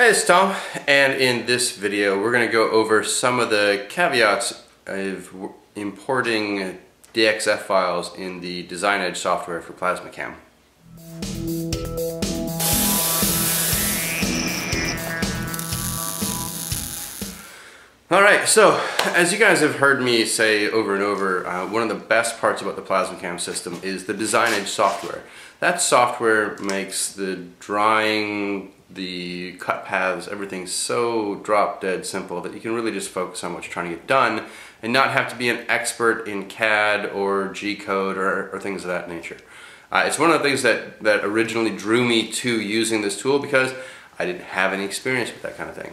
Hey, it's Tom, and in this video we're going to go over some of the caveats of importing DXF files in the Design Edge software for PlasmaCam. Alright, so as you guys have heard me say over and over, uh, one of the best parts about the PlasmaCam system is the Design Edge software. That software makes the drawing, the cut paths, everything's so drop dead simple that you can really just focus on what you're trying to get done and not have to be an expert in CAD or G-code or, or, things of that nature. Uh, it's one of the things that, that originally drew me to using this tool because I didn't have any experience with that kind of thing.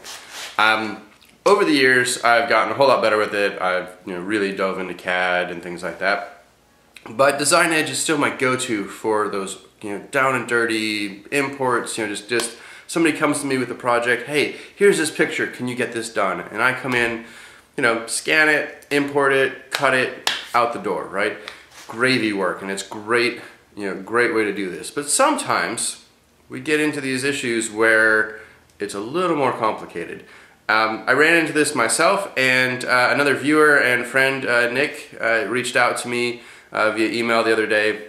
Um, over the years, I've gotten a whole lot better with it. I've you know, really dove into CAD and things like that. But Design Edge is still my go-to for those you know down and dirty imports. You know, just just somebody comes to me with a project. Hey, here's this picture. Can you get this done? And I come in, you know, scan it, import it, cut it, out the door. Right? Gravy work, and it's great. You know, great way to do this. But sometimes we get into these issues where it's a little more complicated. Um, I ran into this myself, and uh, another viewer and friend, uh, Nick, uh, reached out to me uh, via email the other day,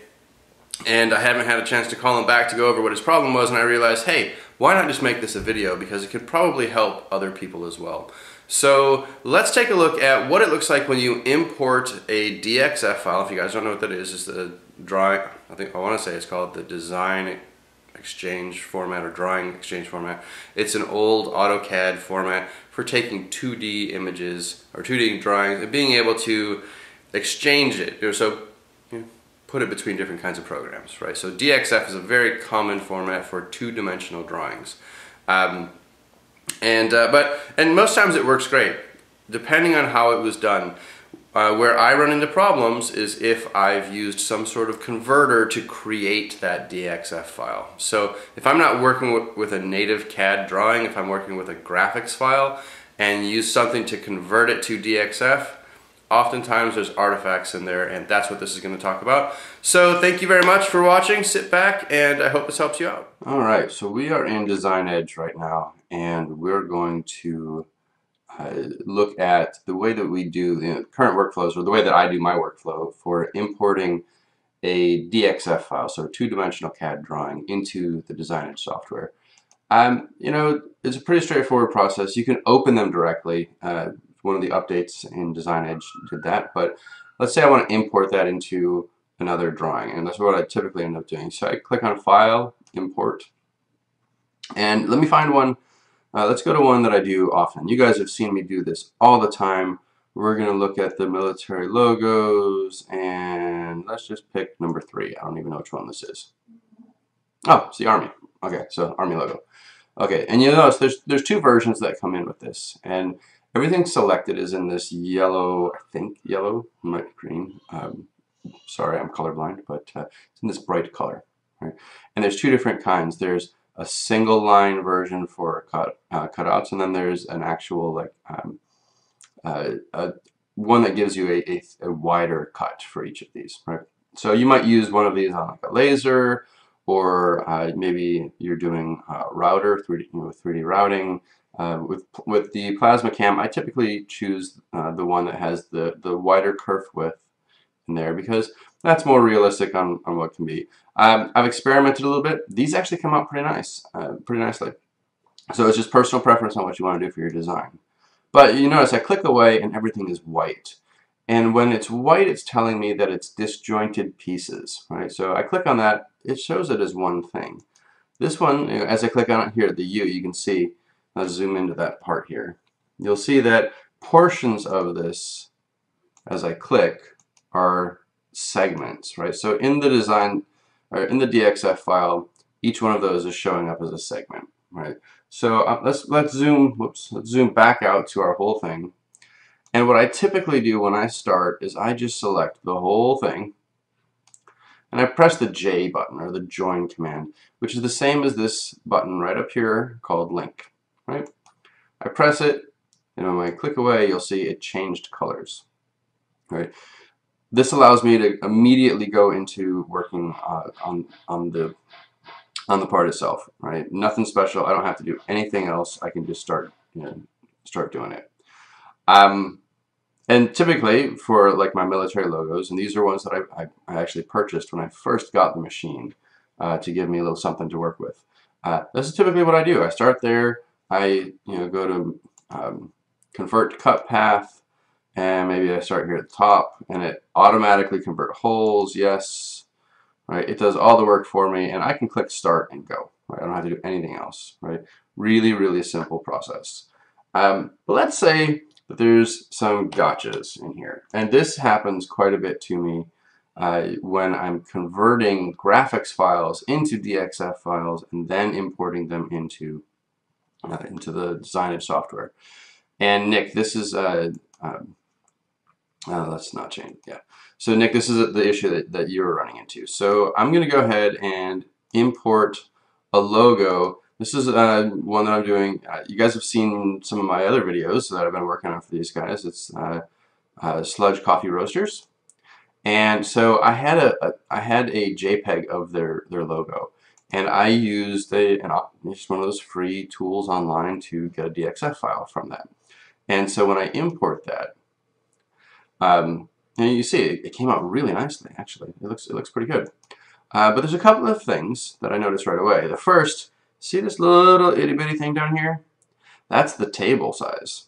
and I haven't had a chance to call him back to go over what his problem was, and I realized, hey, why not just make this a video because it could probably help other people as well. So let's take a look at what it looks like when you import a DXF file. If you guys don't know what that is, it's the drawing, I think I want to say it's called the design exchange format or drawing exchange format. It's an old AutoCAD format for taking 2D images or 2D drawings and being able to exchange it. So put it between different kinds of programs, right? So DXF is a very common format for two-dimensional drawings. Um, and uh, but and most times it works great, depending on how it was done. Uh, where I run into problems is if I've used some sort of converter to create that DXF file. So if I'm not working with, with, a native CAD drawing, if I'm working with a graphics file and use something to convert it to DXF, oftentimes there's artifacts in there and that's what this is going to talk about. So thank you very much for watching. Sit back and I hope this helps you out. Alright, so we are in Design Edge right now and we're going to uh, look at the way that we do the current workflows or the way that I do my workflow for importing a DXF file, so two-dimensional CAD drawing into the Design Edge software. Um, you know, it's a pretty straightforward process. You can open them directly. Uh, one of the updates in Design Edge did that, but let's say I want to import that into another drawing, and that's what I typically end up doing. So I click on File, Import, and let me find one uh, let's go to one that I do often. You guys have seen me do this all the time. We're going to look at the military logos and let's just pick number three. I don't even know which one this is. Oh, it's the Army. Okay, so Army logo. Okay, and you notice there's, there's two versions that come in with this. And everything selected is in this yellow, I think yellow, might green. Um, sorry, I'm colorblind, but uh, it's in this bright color. Right? And there's two different kinds. There's a single line version for cut uh, cutouts, and then there's an actual like um, uh, one that gives you a, a, a, wider cut for each of these. Right. So you might use one of these on like a laser, or uh, maybe you're doing router 3D you know, 3D routing. Uh, with with the plasma cam, I typically choose uh, the one that has the the wider kerf width in there because that's more realistic on, on what can be. Um, I've experimented a little bit. These actually come out pretty nice, uh, pretty nicely. So it's just personal preference on what you want to do for your design. But you notice I click away and everything is white. And when it's white, it's telling me that it's disjointed pieces, right? So I click on that, it shows it as one thing. This one, as I click on it here, the U, you can see, I'll zoom into that part here. You'll see that portions of this, as I click, are segments, right? So in the design, or in the DXF file, each one of those is showing up as a segment, right? So uh, let's let's zoom, whoops, let's zoom back out to our whole thing. And what I typically do when I start is I just select the whole thing, and I press the J button or the join command, which is the same as this button right up here called link, right? I press it, and when I click away, you'll see it changed colors, right? This allows me to immediately go into working uh, on, on the on the part itself, right? Nothing special. I don't have to do anything else. I can just start, you know, start doing it. Um, and typically for like my military logos, and these are ones that I, I, I actually purchased when I first got the machine uh, to give me a little something to work with. Uh, this is typically what I do. I start there. I you know go to um, convert to cut path, and maybe I start here at the top, and it automatically convert holes. Yes, right? It does all the work for me, and I can click start and go. Right? I don't have to do anything else. Right? Really, really simple process. Um, but let's say that there's some gotchas in here, and this happens quite a bit to me uh, when I'm converting graphics files into DXF files and then importing them into uh, into the Design Edge software. And Nick, this is uh, um, uh, let's not change. Yeah. So Nick, this is the issue that, that you're running into. So I'm going to go ahead and import a logo. This is uh, one that I'm doing. Uh, you guys have seen some of my other videos that I've been working on for these guys. It's uh, uh, Sludge Coffee Roasters. And so I had a, a I had a JPEG of their their logo, and I used a an, just one of those free tools online to get a DXF file from that. And so when I import that, um, and you see it, it, came out really nicely. Actually, it looks it looks pretty good. Uh, but there's a couple of things that I noticed right away. The first, see this little itty bitty thing down here? That's the table size.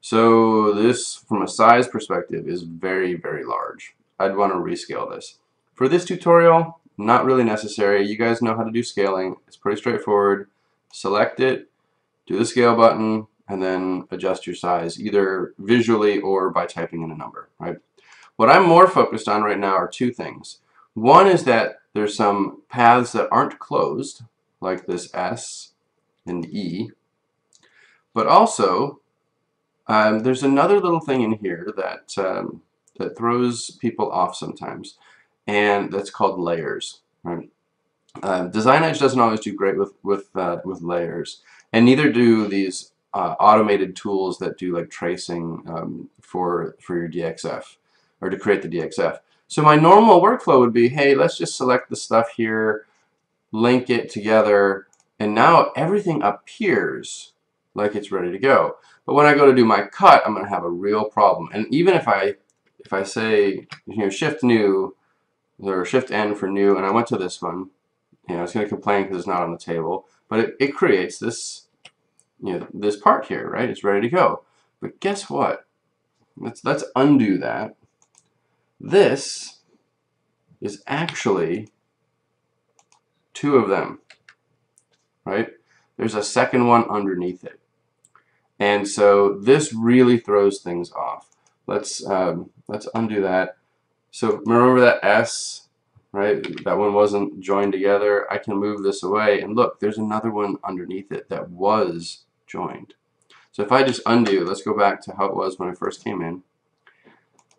So this, from a size perspective, is very, very large. I'd want to rescale this. For this tutorial, not really necessary. You guys know how to do scaling. It's pretty straightforward. Select it, do the scale button, and then adjust your size either visually or by typing in a number, right? What I'm more focused on right now are two things. One is that there's some paths that aren't closed, like this S and E, but also um, there's another little thing in here that um, that throws people off sometimes, and that's called layers. Right? Uh, Design Edge doesn't always do great with with uh, with layers, and neither do these uh, automated tools that do like tracing um, for for your DXF or to create the DXF. So my normal workflow would be, hey, let's just select the stuff here, link it together, and now everything appears like it's ready to go. But when I go to do my cut, I'm going to have a real problem. And even if I if I say, you know, shift new, or shift N for new, and I went to this one, you know, it's going to complain because it's not on the table, but it, it creates this, you know, this part here, right? It's ready to go. But guess what? Let's, let's undo that. This is actually two of them, right? There's a second one underneath it. And so this really throws things off. Let's um, let's undo that. So remember that S, right? That one wasn't joined together. I can move this away and look, there's another one underneath it that was joined. So if I just undo, let's go back to how it was when I first came in,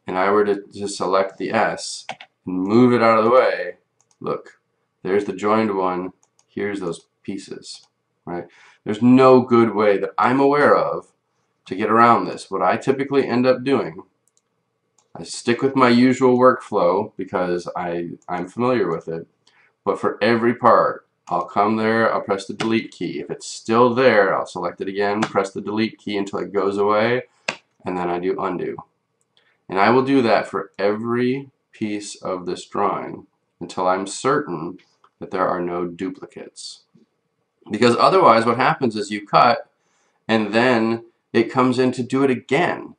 and I were to just select the S and move it out of the way, look, there's the joined one, here's those pieces, right? There's no good way that I'm aware of to get around this. What I typically end up doing, I stick with my usual workflow because I, I'm familiar with it, but for every part, I'll come there, I'll press the delete key. If it's still there, I'll select it again, press the delete key until it goes away, and then I do undo. And I will do that for every piece of this drawing until I'm certain that there are no duplicates. Because otherwise what happens is you cut and then it comes in to do it again.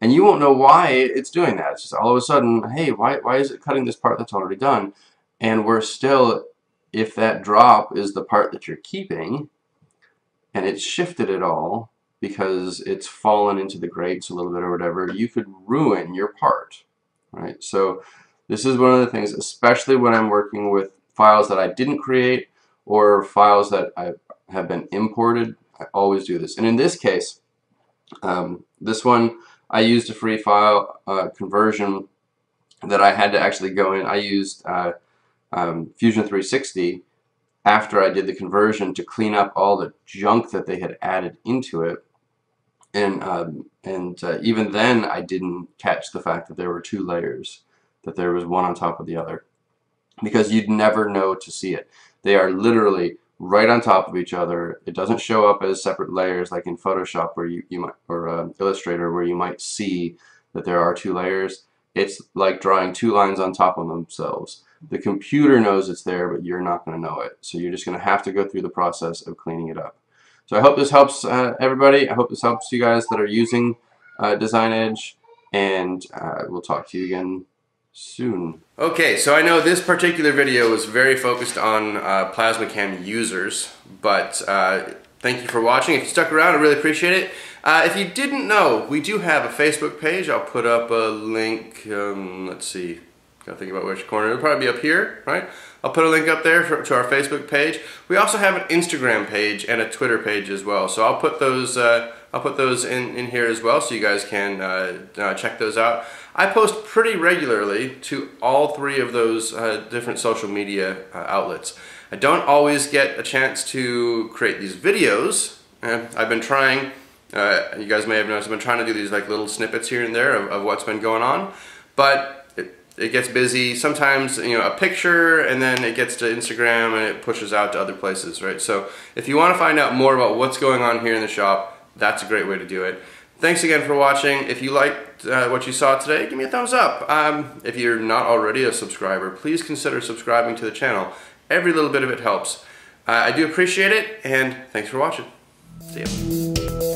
And you won't know why it's doing that. It's just all of a sudden, hey, why, why is it cutting this part that's already done? And we're still, if that drop is the part that you're keeping, and it's shifted it all because it's fallen into the grates a little bit or whatever, you could ruin your part, right? So this is one of the things, especially when I'm working with files that I didn't create or files that I have been imported, I always do this. And in this case, um, this one, I used a free file uh, conversion that I had to actually go in. I used uh, um, Fusion 360 after I did the conversion to clean up all the junk that they had added into it. And, um, and uh, even then, I didn't catch the fact that there were two layers, that there was one on top of the other, because you'd never know to see it. They are literally right on top of each other. It doesn't show up as separate layers like in Photoshop where you, you might, or uh, Illustrator where you might see that there are two layers. It's like drawing two lines on top of themselves. The computer knows it's there, but you're not going to know it. So you're just going to have to go through the process of cleaning it up. So I hope this helps uh, everybody. I hope this helps you guys that are using uh, Design Edge, and uh, we'll talk to you again soon. Okay, so I know this particular video was very focused on uh, PlasmaCam users, but uh, thank you for watching. If you stuck around, I really appreciate it. Uh, if you didn't know, we do have a Facebook page. I'll put up a link, um, let's see, gotta think about which corner. It'll probably be up here, right? I'll put a link up there for, to our Facebook page. We also have an Instagram page and a Twitter page as well. So I'll put those uh, I'll put those in, in here as well so you guys can uh, uh, check those out. I post pretty regularly to all three of those uh, different social media uh, outlets. I don't always get a chance to create these videos. I've been trying, uh, you guys may have noticed, I've been trying to do these like little snippets here and there of, of what's been going on, but it, it gets busy. Sometimes, you know, a picture and then it gets to Instagram and it pushes out to other places, right? So if you want to find out more about what's going on here in the shop, that's a great way to do it. Thanks again for watching. If you liked uh, what you saw today, give me a thumbs up. Um, if you're not already a subscriber, please consider subscribing to the channel. Every little bit of it helps. Uh, I do appreciate it, and thanks for watching. See ya.